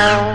Oh.